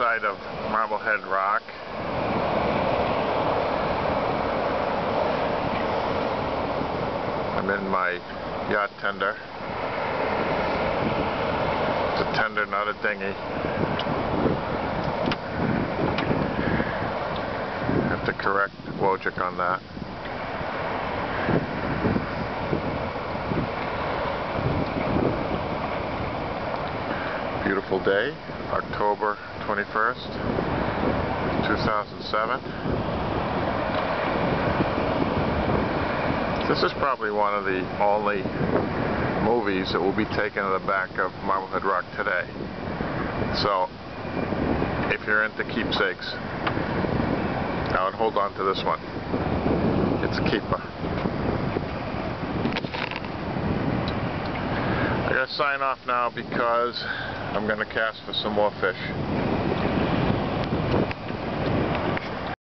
side of Marblehead Rock. I'm in my yacht tender. It's a tender, not a dinghy. Have to correct Wojcik on that. Beautiful day, October 21st, 2007. This is probably one of the only movies that will be taken to the back of Marblehead Rock today. So, if you're into keepsakes, I would hold on to this one. It's a keeper. I gotta sign off now because I'm gonna cast for some more fish.